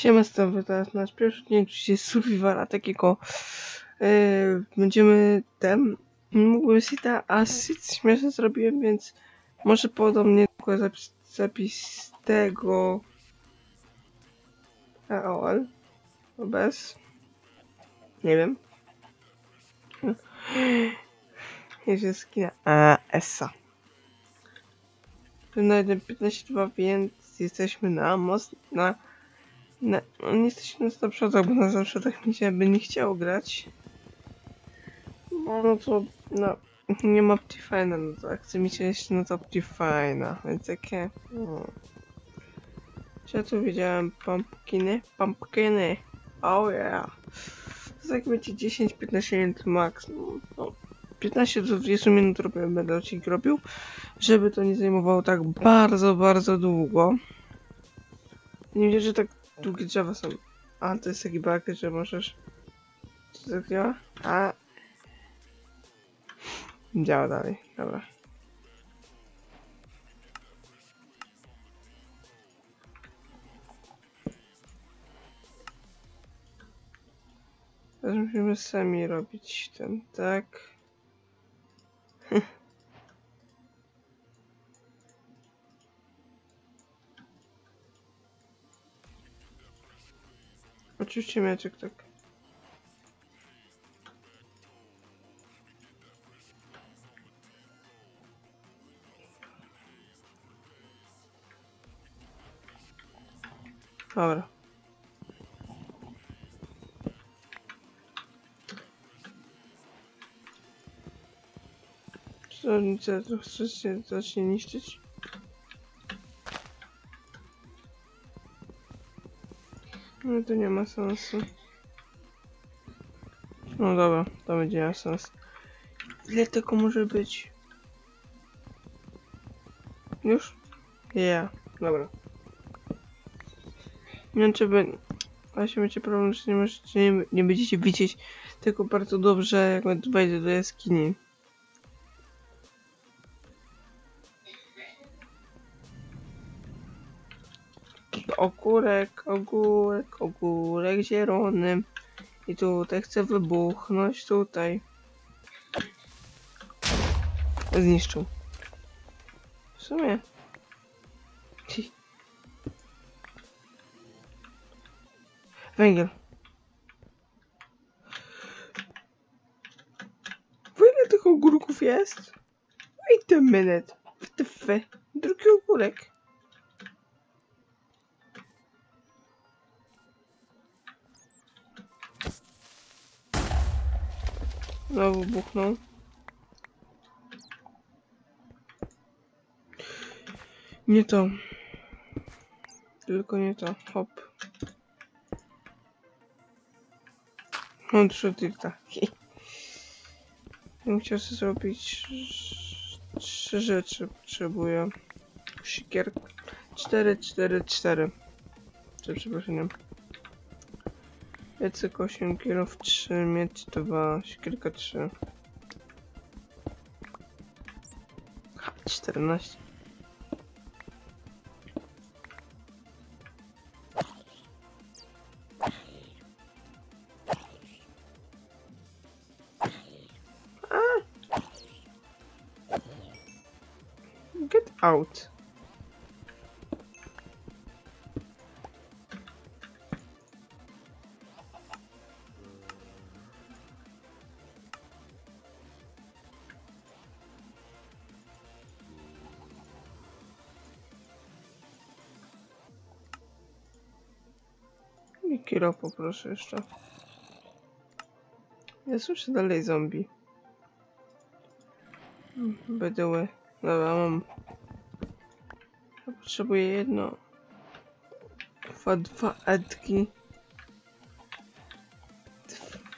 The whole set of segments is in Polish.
Siema, to teraz nasz pierwszy dzień oczywiście survivala takiego yy, będziemy ten mógłbym się ta asyt śmiesznie zrobiłem, więc może podobnie tylko zapis, zapis tego AOL bez nie wiem. Jest skina a Esa na 1.15.2 więc jesteśmy na most na no, no nie jesteśmy na przodach, bo na zawsze tak mi się by nie chciało grać. No, no to, no, nie ma Optifine'a, no to chcę mi się jeszcze na to Optifine'a, więc jakie, no. Ja tu widziałem pumpkiny? Pumpkiny! Oh yeah! To tak będzie 10-15 minut max, no, no. 15 do 20 minut robię, będę odcinek robił, żeby to nie zajmowało tak bardzo, bardzo długo. Nie wiem, że tak Długie drzewa są. A, to jest taki bug, że możesz... Co to działa? A... Działa dalej, dobra. Teraz musimy sami robić ten, tak? Oczywiście mieczek, tak. Dobra. Czy to chcecie zacznie niszczyć? No to nie ma sensu. No dobra, to będzie miało sens. Ile tego może być? Już? Ja, yeah. dobra. Nie wiem, czy by... Właśnie będzie problem, że nie, możecie, nie, nie będziecie widzieć tego bardzo dobrze, jak wejdę do jaskini. Ogórek, ogórek, ogórek zielony. I tutaj chcę wybuchnąć, tutaj. Zniszczył. W sumie. Węgiel. Ile tych ogórków jest? Wait a minute. What the? Drugi ogórek. Znowu buchnął. Nie to. Tylko nie to. Hop. Mam trzy tilta. Ja chciał sobie zrobić trzy rzeczy. Potrzebuję. Sikierkę. Cztery, cztery, cztery. Czy przepraszam. Piecyk 8 kg, 3, mieć 2, siekierka 3. Ha, 14. Get out. Kilo poproszę jeszcze. Ja słyszę dalej zombie. Były. Dobra, mam. Potrzebuję jedno. Dwa, dwa etki.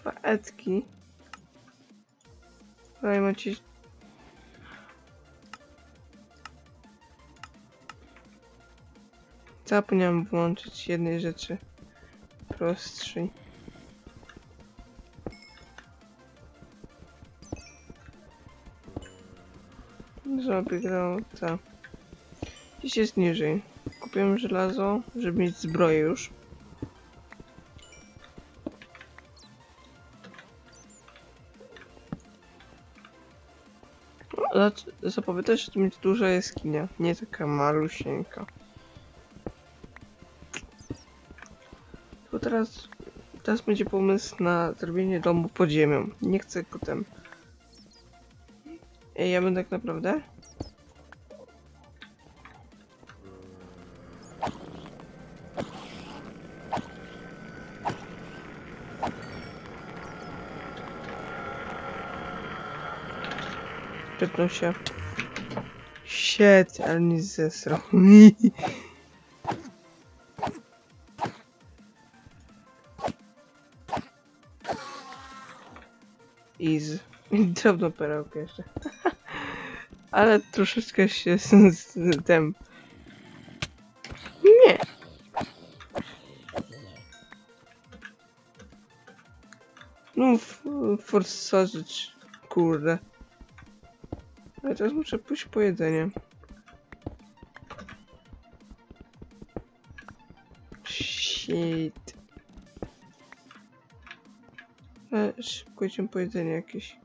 Dwa etki. Daj macie. Zapomniałem włączyć jednej rzeczy najprostszej. Zrobię granata. Dziś jest niżej. Kupiłem żelazo, żeby mieć zbroję już. zapowiada że to będzie duża jaskinia, nie taka malusieńka. To teraz, teraz będzie pomysł na zrobienie domu pod ziemią. Nie chcę go tam. Ej, ja będę tak naprawdę? Pytnął się. Shit, ale nie zesrał. I drobną perełkę jeszcze. Ale troszeczkę się z, z tym... Nie! No, f- forsażyć, kurde. Ale teraz muszę pójść po jedzenie. Shit. E, idziemy po jedzenie jakieś.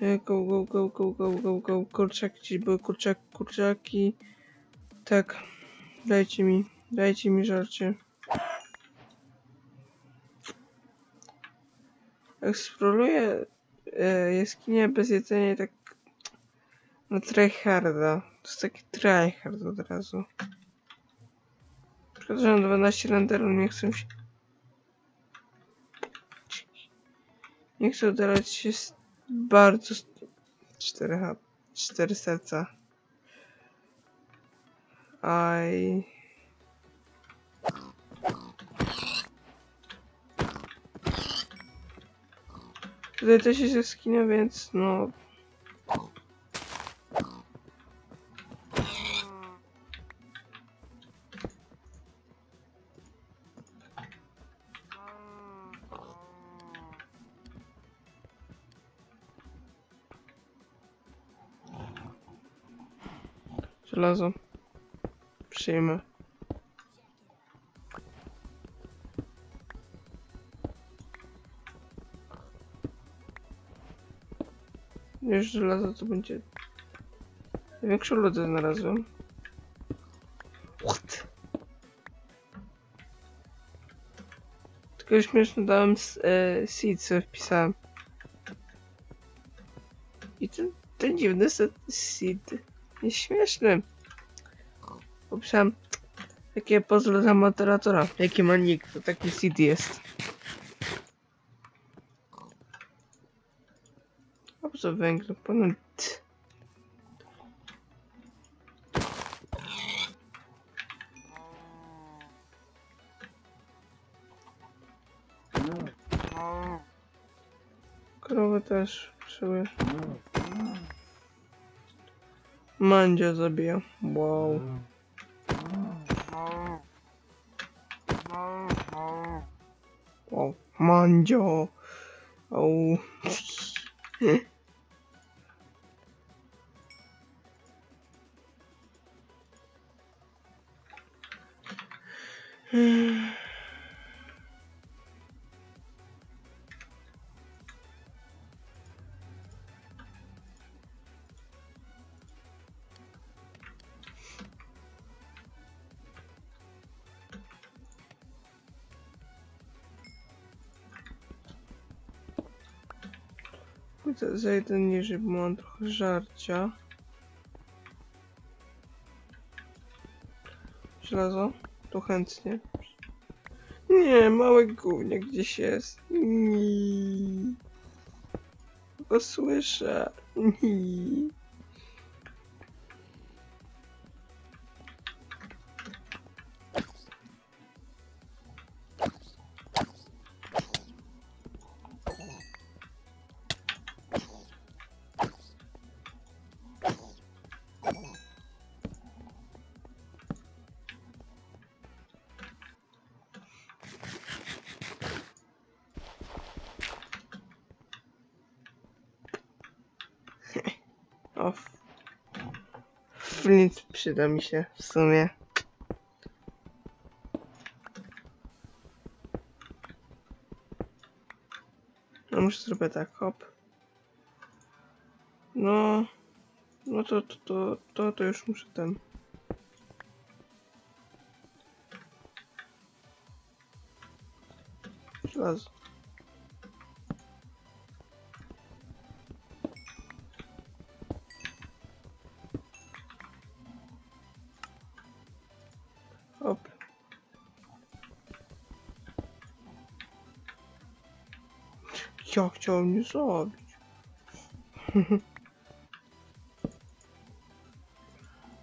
E, Go, go, go, go, go, go, go. Kurczaki, gdzieś były kurczak, kurczaki. Tak. Dajcie mi, dajcie mi żarcie. Eksploruję e, jaskinię bez jedzenia tak no tryharda. To jest taki tryhard od razu. Szkoda, że mam 12 renderów, nie chcę się... Nie chcę udalać się z bardzo... 4 H... 4 serca. Aj... Tutaj też jest jaskinia, więc no... Przyjmę. Wiesz, żelazo to będzie... Największą lodę znalazłem. What? Tylko śmieszne dałem e, seed, co wpisałem. I ten, ten dziwny set seed jest śmieszny. Popisałem takie puzzle za moderatora. Jaki ma nick, to taki seed jest. Co węgla? Ponad... Krowę też potrzebuję. Mandzia zabija. Wow. 満場。おう。Hmm. Pójdę za jeden niżej, bo mam trochę żarcia. Żelazo? To chętnie. Nie, małe gównie gdzieś jest. Nie. Go słyszę. Nie. Przyda mi się w sumie. No muszę zrobić tak, hop. No, no to, to, to, to, to już muszę ten. Żelazo. Ja chciałem mnie zabić.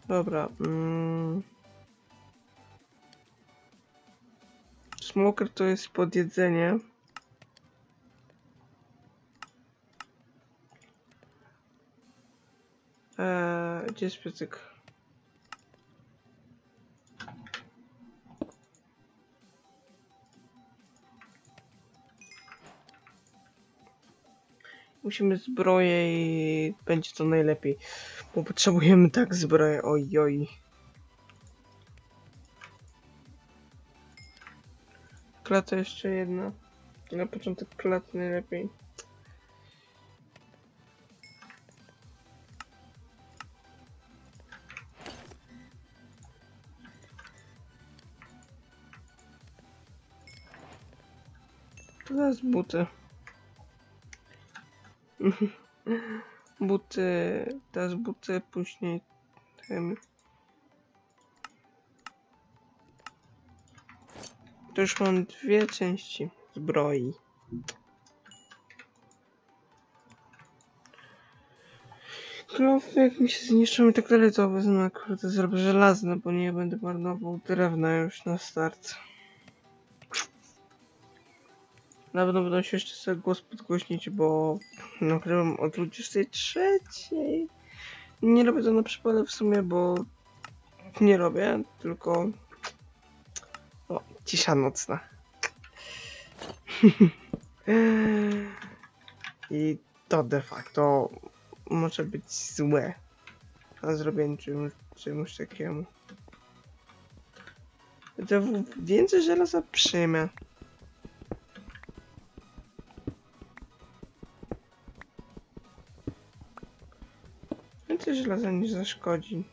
Dobra. Mm. Smoker to jest pod jedzenie. Eee, gdzie jest piecyk? Musimy zbroję i będzie to najlepiej. Bo potrzebujemy tak zbroję. Oj, oj. Klata jeszcze jedna. Na początek klat najlepiej. Teraz buty. buty, teraz buty, później tym. To już mam dwie części zbroi. Klof, jak mi się zniszczą i tak dalej, to wezmę akurat zrobię żelazne, bo nie będę marnował drewna już na start. Na pewno będą się jeszcze sobie głos podgłośnić, bo nagrywam o 23. Nie robię to na przypale w sumie, bo nie robię, tylko o, cisza nocna. I to de facto może być złe na zrobienie czemuś, czemuś takiemu. To więcej żelaza przyjmę. Więcej żelaza nie zaszkodzi.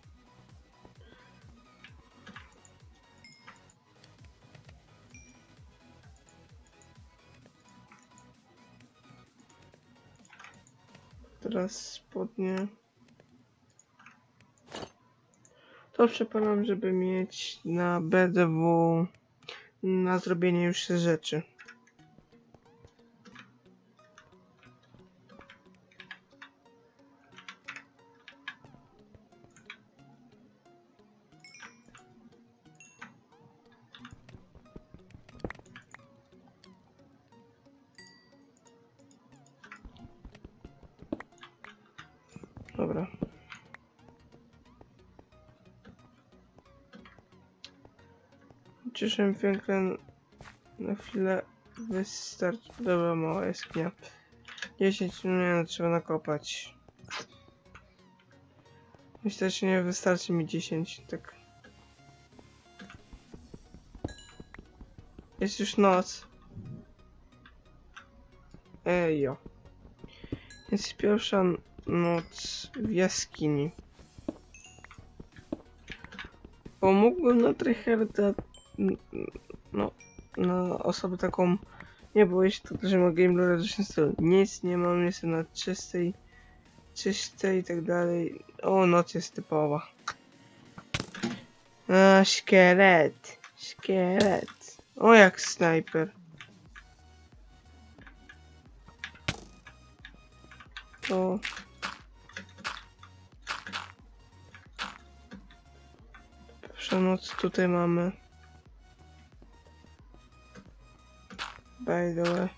Teraz spodnie. To przepalam, żeby mieć na BDW na zrobienie już rzeczy. Cieszę węgla na chwilę wystarczy. Dobra, mała jaskinia. 10 minut trzeba nakopać. Myślę, że nie wystarczy mi 10, tak. Jest już noc. Ejo. Jest pierwsza noc w jaskini. Bo mógłbym na Tryharda, no, na osobę taką, nie się to, że ma game lore do stylu. Nic nie mam, jestem na czystej, czystej i tak dalej. O, noc jest typowa. A, szkielet, szkielet. O, jak snajper. To... Przemoc tutaj mamy. By the way.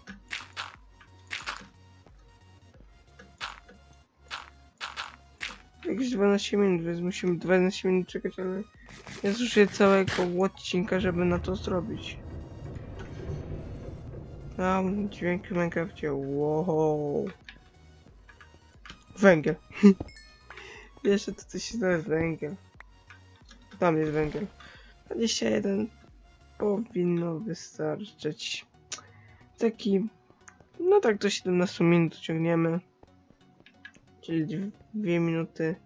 Jakieś 12 minut, więc musimy 12 minut czekać, ale ja zużyję całego odcinka, żeby na to zrobić. A, dźwięki w Minecrafcie, wow. Węgiel. Jeszcze to coś się nazywa węgiel. Tam jest węgiel. 21 powinno wystarczyć. Taki, no tak do 17 minut ciągniemy. Czyli dw- dwie minuty.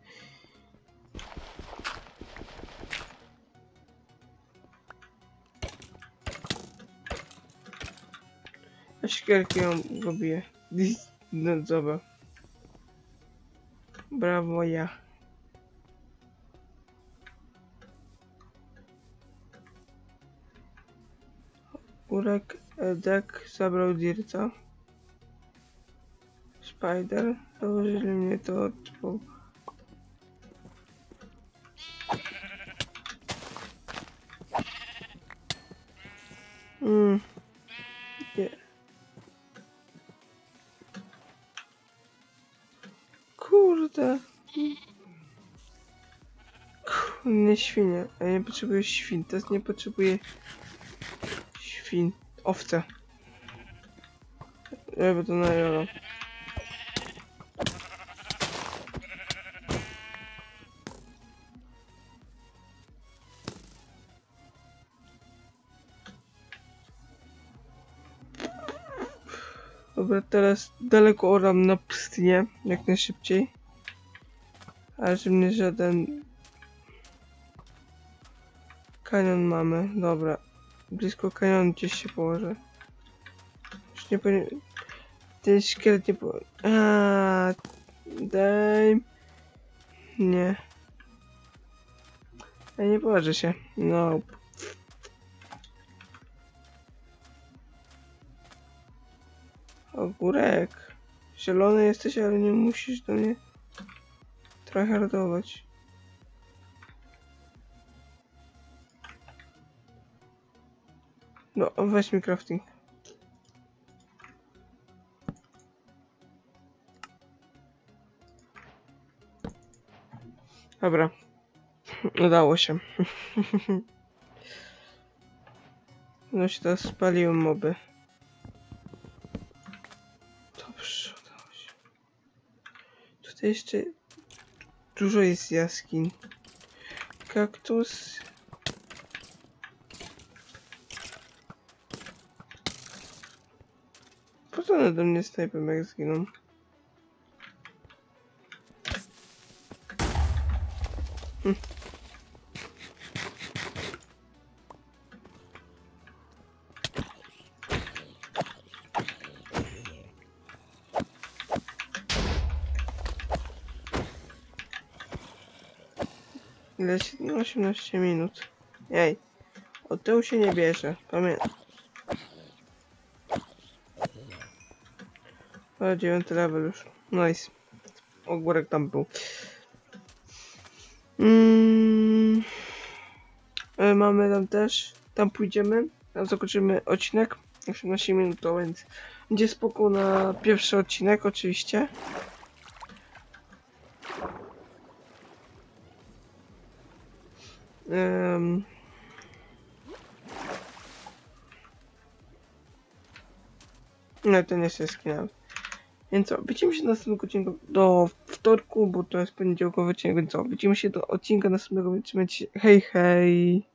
A siekierki ją go bije. No dobra. Brawo ja. Urek Edek zabrał Dirta. Spider dołożyli mnie to odpał. Mm. Nie. Kurde. Kurde, świnie. Ja nie potrzebuję świn. Teraz nie potrzebuję świn. Owce. Żeby to na jolo. Dobra, teraz daleko oram na pustynię, jak najszybciej. Ale że mnie żaden kanion mamy. Dobra, blisko kanionu gdzieś się położę. Już nie powinien... Ten szkielet nie po... Aaaa, daj... Nie. Ja nie położę się. No. Ogórek. Zielony jesteś, ale nie musisz do mnie tryhardować. No, weź mi crafting. Dobra. Udało się. No się teraz spaliłem moby. Dobrze, udało się. Tutaj jeszcze dużo jest jaskiń. Kaktus. Po co one do mnie snajpem jak zginą? Hm. Ile się... No 18 minut. Ej. Od tyłu się nie bierze. Pamiętaj. O, dziewiąty level już. Nice. Ogórek tam był. Mm. E, Mamy tam też. Tam pójdziemy. Tam zakończymy odcinek. 18 minut to więc będzie spoko na pierwszy odcinek oczywiście. Em. No to nie jest skinam. Więc co, widzimy się następnego odcinku do wtorku, bo to jest poniedziałkowy odcinek, więc co, widzimy się do odcinka następnego, więc hej hej!